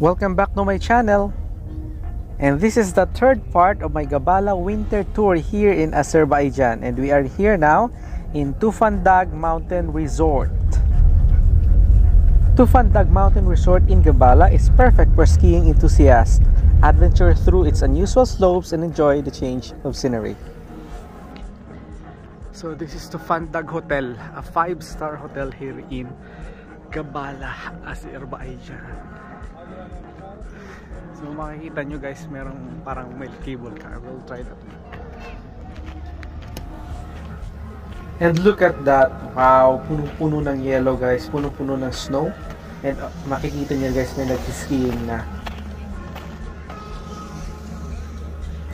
Welcome back to my channel. And this is the third part of my Gabala winter tour here in Azerbaijan. And we are here now in Tufandag Mountain Resort. Tufandag Mountain Resort in Gabala is perfect for skiing enthusiasts. Adventure through its unusual slopes and enjoy the change of scenery. So this is Tufandag Hotel, a five-star hotel here in Gabala, Azerbaijan. So makikita nyo guys, merong parang may cable car. We'll try that. And look at that. Wow, punong-puno ng yellow guys. Punong-puno ng snow. And uh, makikita nyo guys, may nag-skiing na.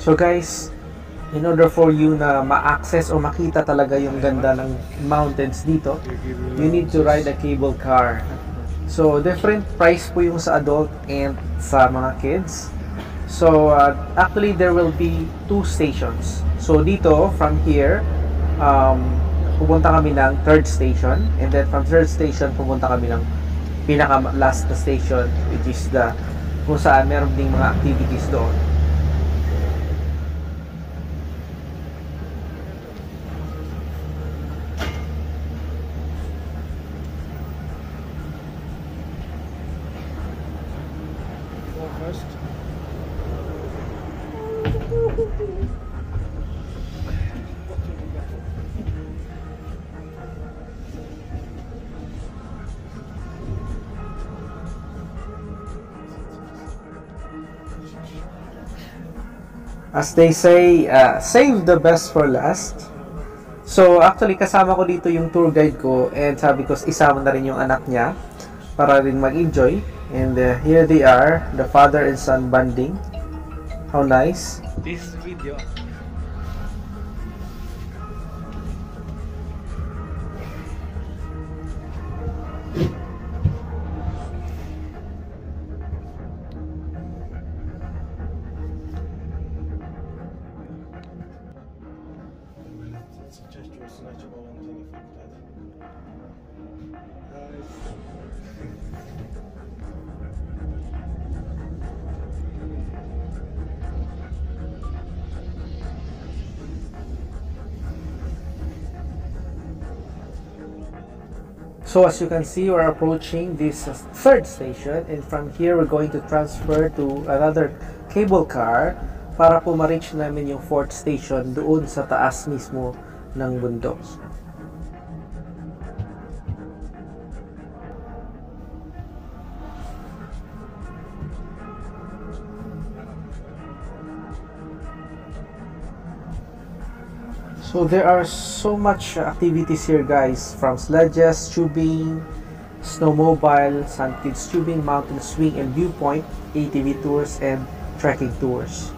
So guys, in order for you na ma-access o makita talaga yung ganda ng mountains dito, you need to ride a cable car. So, different price po yung sa adult and sa mga kids. So, uh, actually, there will be two stations. So, dito, from here, um, pupunta kami ng third station. And then, from third station, pupunta kami ng pinaka last station, which is the kung saan meron ding mga activities doon. First. As they say, uh, save the best for last. So, actually, kasama ko dito yung tour guide ko and sabi ko, isama na rin yung anak niya para rin mag-enjoy. And uh, here they are, the father and son bonding. How nice. This video So as you can see, we're approaching this third station and from here we're going to transfer to another cable car para po ma-reach namin yung fourth station doon sa taas mismo ng bundok. So there are so much activities here guys from sledges, tubing, snowmobile, Kids tubing, mountain swing and viewpoint, ATV tours and trekking tours.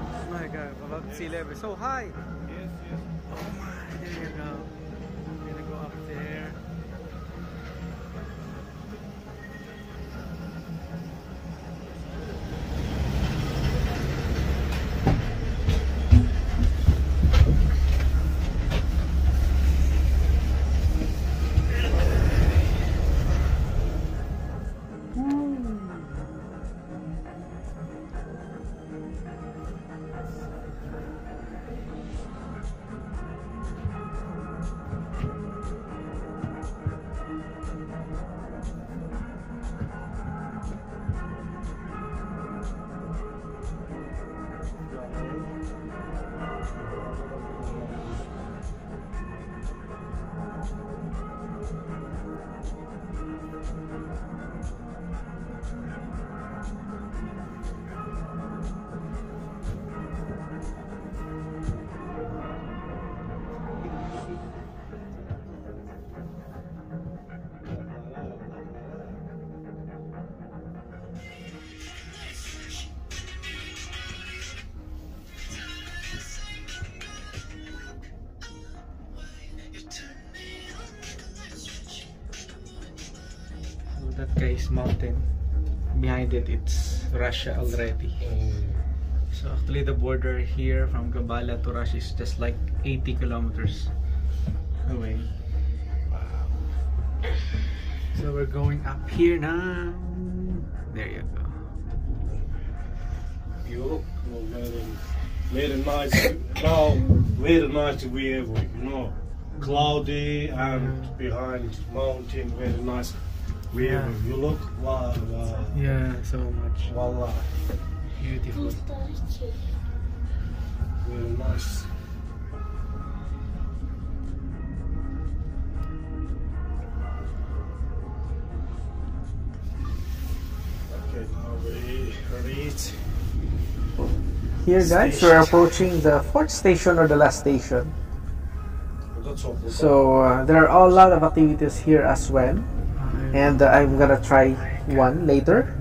Oh my god, above sea level. So high! Yes, yes. Oh my, there you go. Gonna go up there. Guys mountain behind it it's Russia already So actually the border here from Gabala to Russia is just like 80 kilometers away. So we're going up here now. There you go. You look very, very nice. Now, very nice weather, you know. Cloudy and behind mountain, very nice weather. Yeah. You look, wow, wow. Yeah, so much. Voila, Beautiful. very nice. Okay, now we reach. Here guys, we're approaching the fourth station or the last station. So uh, there are a lot of activities here as well. And uh, I'm gonna try one later.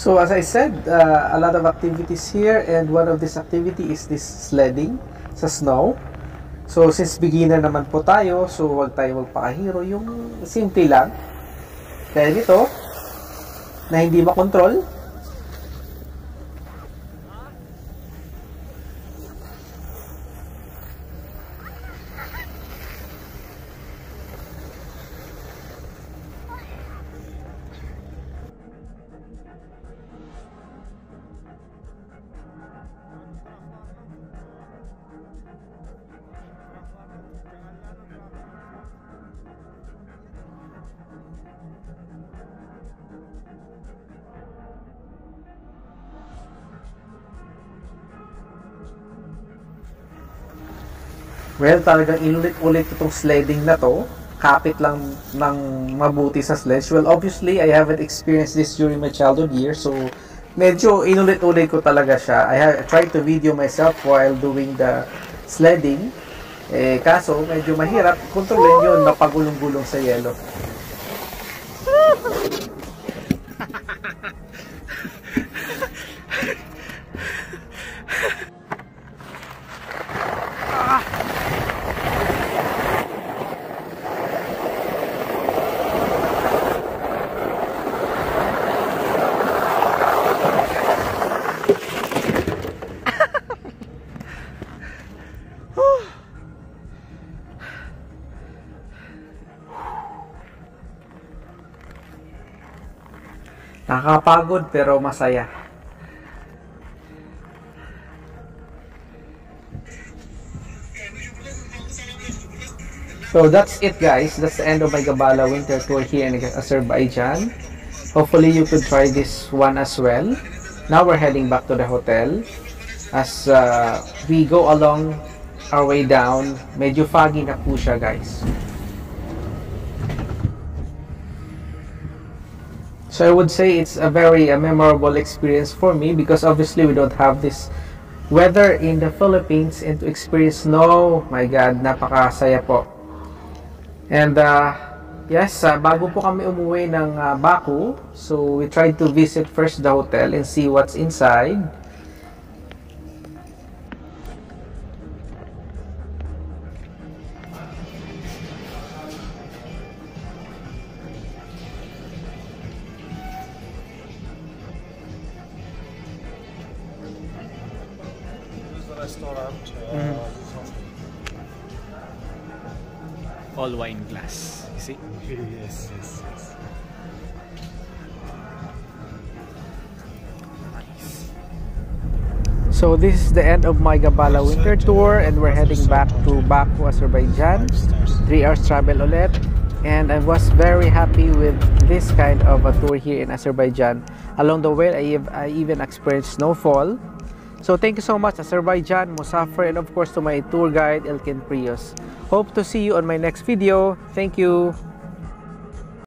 So as I said, uh, a lot of activities here and one of this activity is this sledding sa snow. So since beginner naman po tayo, so wag tayo magpakahiro. Yung simple lang. Kaya nito, na hindi makontrol, Well, talagang inulit-ulit itong sledding na to. Kapit lang ng mabuti sa sledge. Well, obviously, I haven't experienced this during my childhood years. So, medyo inulit-ulit ko talaga siya. I have tried to video myself while doing the sledding. Eh, kaso, medyo mahirap. Kontrolin yun, napagulong-gulong sa yelo. Nakakapagod pero masaya. So that's it guys. That's the end of my Gabala winter tour here in Azerbaijan. Hopefully you could try this one as well. Now we're heading back to the hotel. As uh, we go along our way down, medyo foggy na po siya guys. So I would say it's a very uh, memorable experience for me because obviously we don't have this weather in the Philippines and to experience snow, my God, napakasaya po. And uh, yes, uh, bago po kami umuwi ng uh, Baku, so we tried to visit first the hotel and see what's inside. Restaurant. Uh, Mhm. All wine glass, you see? yes, yes, yes. So this is the end of my Gabala winter tour and we're heading back to Baku, Azerbaijan. 3 hours travel ulit. And I was very happy with this kind of a tour here in Azerbaijan. Along the way, I, ev- I even experienced snowfall. So thank you so much Azerbaijan, Musafir, and of course to my tour guide Elkin Prius. Hope to see you on my next video. Thank you.